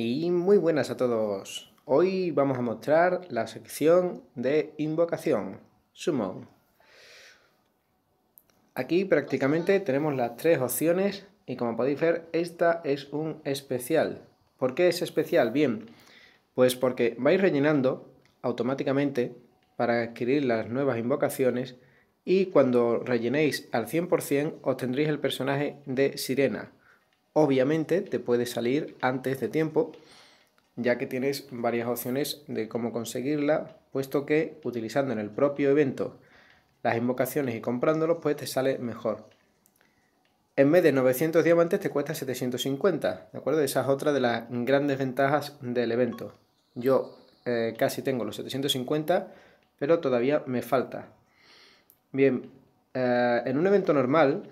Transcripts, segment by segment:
Y muy buenas a todos. Hoy vamos a mostrar la sección de invocación, Summon. Aquí prácticamente tenemos las tres opciones y como podéis ver esta es un especial. ¿Por qué es especial? Bien, pues porque vais rellenando automáticamente para adquirir las nuevas invocaciones y cuando rellenéis al 100% obtendréis el personaje de Sirena Obviamente te puede salir antes de tiempo, ya que tienes varias opciones de cómo conseguirla, puesto que utilizando en el propio evento las invocaciones y comprándolos, pues te sale mejor. En vez de 900 diamantes te cuesta 750, ¿de acuerdo? Esa es otra de las grandes ventajas del evento. Yo eh, casi tengo los 750, pero todavía me falta. Bien, eh, en un evento normal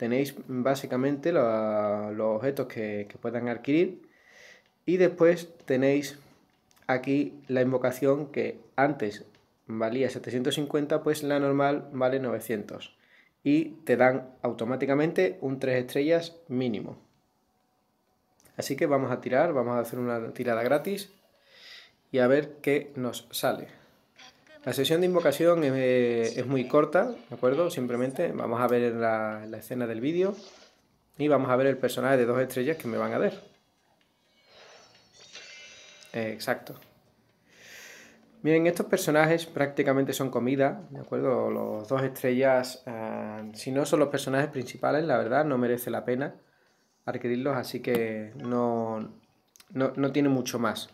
tenéis básicamente los, objetos que, puedan adquirir y después tenéis aquí la invocación que antes valía 750, pues la normal vale 900 y te dan automáticamente un 3 estrellas mínimo. Así que vamos a tirar, vamos a hacer una tirada gratis y a ver qué nos sale. La sesión de invocación es, muy corta, ¿de acuerdo? Simplemente vamos a ver la, escena del vídeo y vamos a ver el personaje de dos estrellas que me van a ver. exacto. Bien, estos personajes prácticamente son comida, ¿de acuerdo? Los dos estrellas, eh, si no son los personajes principales, la verdad no merece la pena adquirirlos, así que no, no, no tiene mucho más.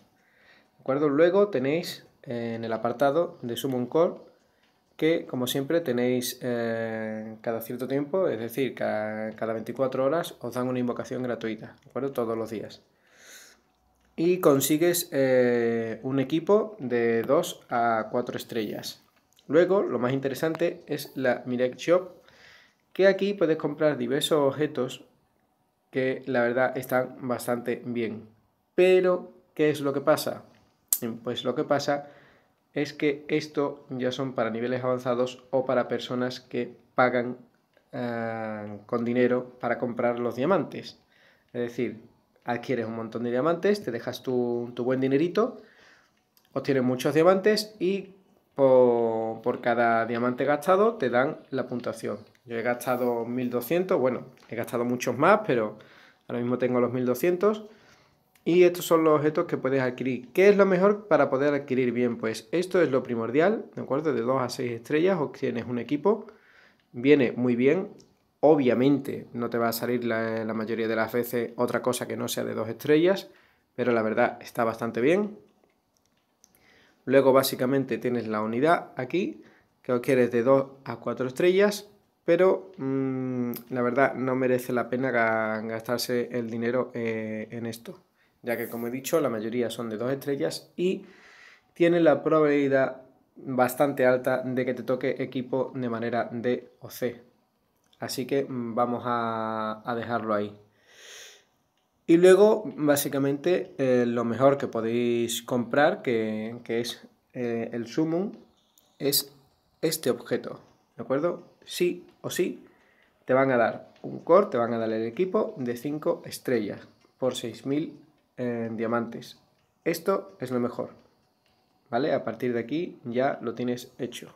¿De acuerdo? Luego tenéis en el apartado de Summon Call que como siempre tenéis eh, cada cierto tiempo, es decir, cada, 24 horas os dan una invocación gratuita, ¿de acuerdo? Todos los días. Y consigues eh, un equipo de 2 a 4 estrellas. Luego, lo más interesante es la Mirek Shop, que aquí puedes comprar diversos objetos que la verdad están bastante bien. Pero, ¿qué es lo que pasa? Pues lo que pasa es que esto ya son para niveles avanzados o para personas que pagan eh, con dinero para comprar los diamantes. Es decir, adquieres un montón de diamantes, te dejas tu, buen dinerito, obtienes muchos diamantes y por, por, cada diamante gastado te dan la puntuación. Yo he gastado 1200, bueno, he gastado muchos más, pero ahora mismo tengo los 1200 y estos son los objetos que puedes adquirir. ¿Qué es lo mejor para poder adquirir bien? Pues esto es lo primordial, ¿de acuerdo? De 2 a 6 estrellas obtienes un equipo. Viene muy bien. Obviamente no te va a salir la, la mayoría de las veces otra cosa que no sea de 2 estrellas, pero la verdad está bastante bien. Luego básicamente tienes la unidad aquí, que quieres de 2 a 4 estrellas, pero mm, la verdad no merece la pena gastarse el dinero eh, en esto ya que como he dicho la mayoría son de dos estrellas y tienen la probabilidad bastante alta de que te toque equipo de manera D o C. Así que mm, vamos a, dejarlo ahí. Y luego, básicamente, eh, lo mejor que podéis comprar, que, es eh, el Summon, es este objeto. ¿De acuerdo? Sí o sí, te van a dar un core, te van a dar el equipo de 5 estrellas por 6000 en diamantes. Esto es lo mejor. ¿Vale? A partir de aquí ya lo tienes hecho.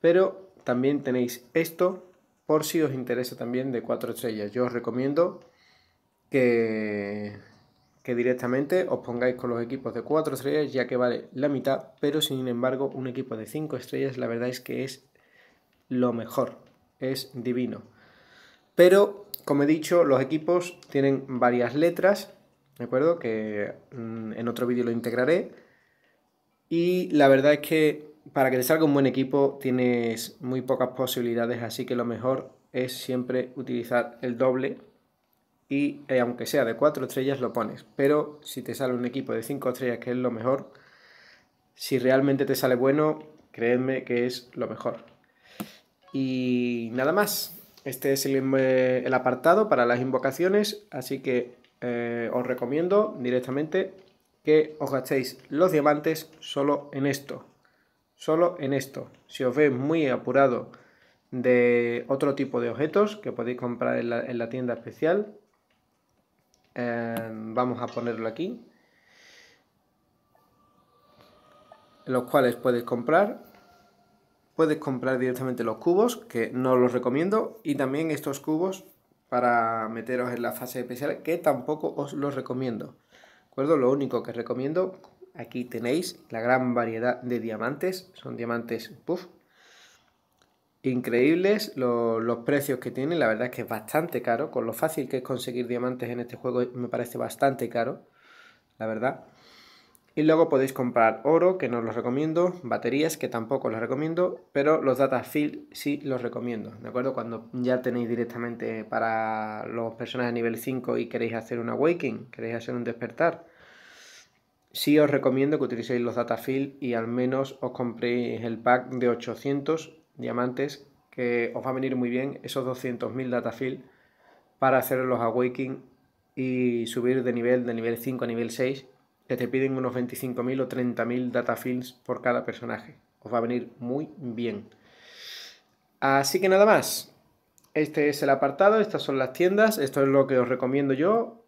Pero también tenéis esto por si os interesa también de 4 estrellas. Yo os recomiendo que, que directamente os pongáis con los equipos de 4 estrellas ya que vale la mitad, pero sin embargo un equipo de 5 estrellas la verdad es que es lo mejor, es divino. Pero como he dicho, los equipos tienen varias letras ¿de acuerdo? Que mm, en otro vídeo lo integraré. Y la verdad es que para que te salga un buen equipo tienes muy pocas posibilidades, así que lo mejor es siempre utilizar el doble y eh, aunque sea de 4 estrellas lo pones. Pero si te sale un equipo de 5 estrellas, que es lo mejor, si realmente te sale bueno, créeme que es lo mejor. Y nada más, este es el, eh, el apartado para las invocaciones, así que eh, os recomiendo directamente que os gastéis los diamantes solo en esto. Solo en esto. Si os veis muy apurado de otro tipo de objetos que podéis comprar en la, tienda especial, eh, vamos a ponerlo aquí, los cuales puedes comprar, puedes comprar directamente los cubos, que no los recomiendo, y también estos cubos para meteros en la fase especial, que tampoco os los recomiendo. ¿De acuerdo? Lo único que recomiendo, aquí tenéis la gran variedad de diamantes, son diamantes puff, increíbles los, precios que tienen, la verdad es que es bastante caro, con lo fácil que es conseguir diamantes en este juego me parece bastante caro, la verdad. Y luego podéis comprar oro, que no os lo recomiendo, baterías, que tampoco los recomiendo, pero los data field sí los recomiendo, ¿de acuerdo? Cuando ya tenéis directamente para los personajes nivel 5 y queréis hacer un awakening, queréis hacer un despertar, sí os recomiendo que utilicéis los data field y al menos os compréis el pack de 800 diamantes, que os va a venir muy bien esos 200.000 datafield para hacer los awakening y subir de nivel de nivel 5 a nivel 6, que te piden unos 25.000 o 30.000 datafields por cada personaje. Os va a venir muy bien. Así que nada más. Este es el apartado, estas son las tiendas, esto es lo que os recomiendo yo.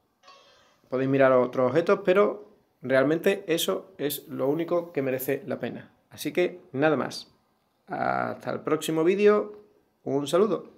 Podéis mirar otros objetos, pero realmente eso es lo único que merece la pena. Así que nada más. Hasta el próximo vídeo. Un saludo.